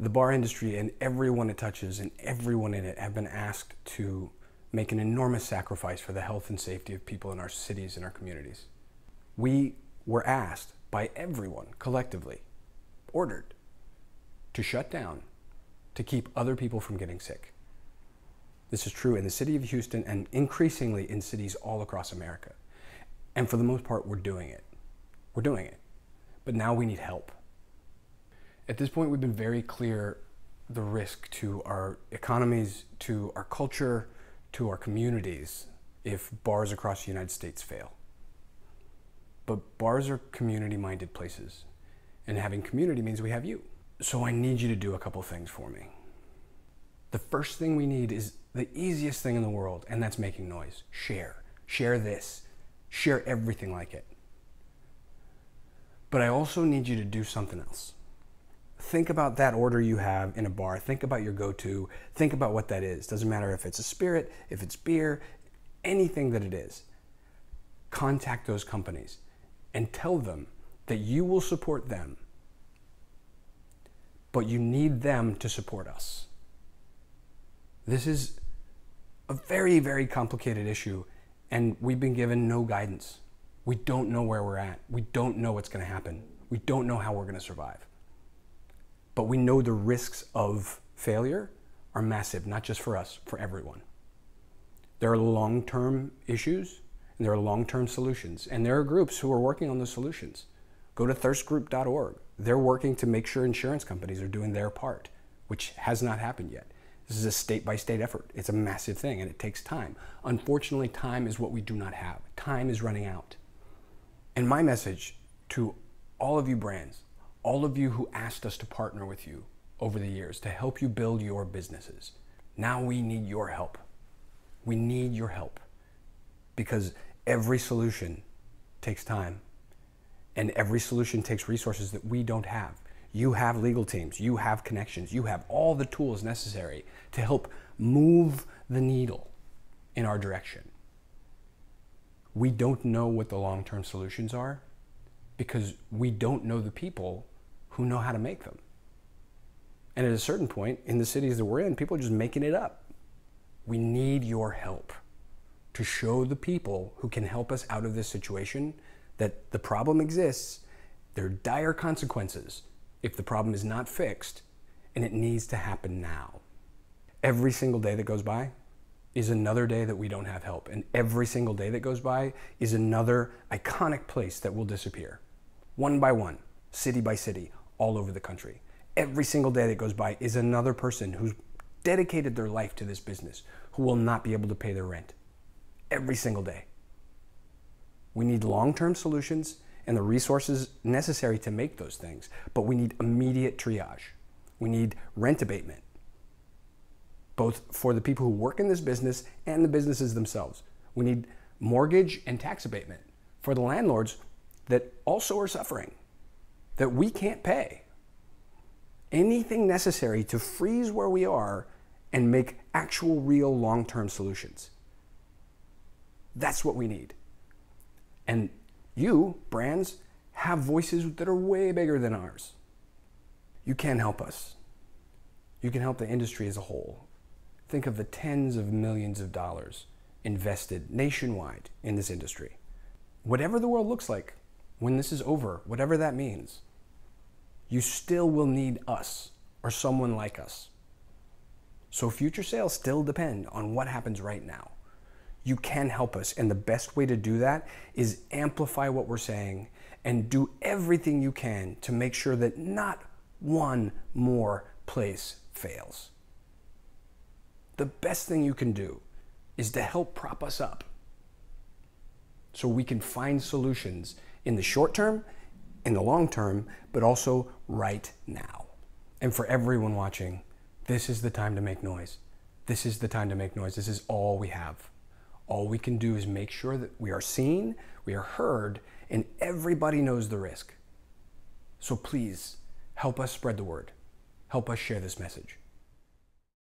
The bar industry and everyone it touches and everyone in it have been asked to make an enormous sacrifice for the health and safety of people in our cities and our communities. We were asked by everyone collectively, ordered, to shut down to keep other people from getting sick. This is true in the city of Houston and increasingly in cities all across America. And for the most part, we're doing it. We're doing it. But now we need help. At this point, we've been very clear the risk to our economies, to our culture, to our communities if bars across the United States fail. But bars are community minded places, and having community means we have you. So I need you to do a couple things for me. The first thing we need is the easiest thing in the world, and that's making noise. Share. Share this. Share everything like it. But I also need you to do something else. Think about that order you have in a bar. Think about your go to. Think about what that is. Doesn't matter if it's a spirit, if it's beer, anything that it is. Contact those companies and tell them that you will support them, but you need them to support us. This is a very, very complicated issue, and we've been given no guidance. We don't know where we're at. We don't know what's going to happen. We don't know how we're going to survive. But we know the risks of failure are massive, not just for us, for everyone. There are long term issues and there are long term solutions. And there are groups who are working on those solutions. Go to thirstgroup.org. They're working to make sure insurance companies are doing their part, which has not happened yet. This is a state by state effort. It's a massive thing and it takes time. Unfortunately, time is what we do not have. Time is running out. And my message to all of you brands, all of you who asked us to partner with you over the years to help you build your businesses, now we need your help. We need your help because every solution takes time and every solution takes resources that we don't have. You have legal teams, you have connections, you have all the tools necessary to help move the needle in our direction. We don't know what the long term solutions are because we don't know the people who know how to make them. And at a certain point in the cities that we're in, people are just making it up. We need your help to show the people who can help us out of this situation that the problem exists, there are dire consequences, if the problem is not fixed, and it needs to happen now. Every single day that goes by is another day that we don't have help. And every single day that goes by is another iconic place that will disappear. One by one, city by city, all over the country. Every single day that goes by is another person who's dedicated their life to this business who will not be able to pay their rent. Every single day. We need long term solutions and the resources necessary to make those things. But we need immediate triage. We need rent abatement, both for the people who work in this business and the businesses themselves. We need mortgage and tax abatement for the landlords that also are suffering, that we can't pay. Anything necessary to freeze where we are and make actual, real, long term solutions. That's what we need. And you, brands, have voices that are way bigger than ours. You can help us. You can help the industry as a whole. Think of the tens of millions of dollars invested nationwide in this industry. Whatever the world looks like when this is over, whatever that means, you still will need us or someone like us. So future sales still depend on what happens right now you can help us. And the best way to do that is amplify what we're saying and do everything you can to make sure that not one more place fails. The best thing you can do is to help prop us up so we can find solutions in the short term, in the long term, but also right now. And for everyone watching, this is the time to make noise. This is the time to make noise. This is all we have. All we can do is make sure that we are seen, we are heard, and everybody knows the risk. So please help us spread the word. Help us share this message.